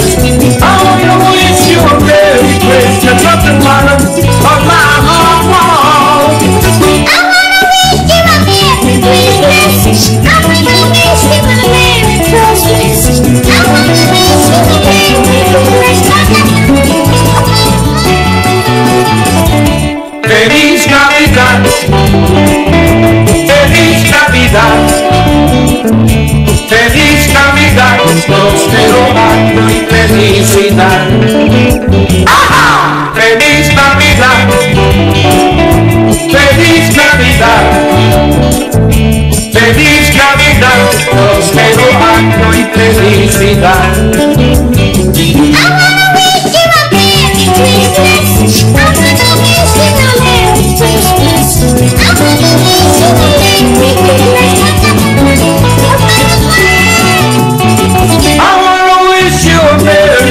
I wanna wish you a Merry the bottom of my heart. I wanna wish you a Merry Christmas. I wanna wish you a Merry Christmas. I wanna wish you a Merry Christmas. Feliz Navidad. Feliz Navidad. Feliz Navidad. Felicidad. ¡Ajá! Feliz Navidad. Feliz Navidad. Feliz Navidad. Próspero año y felicidad.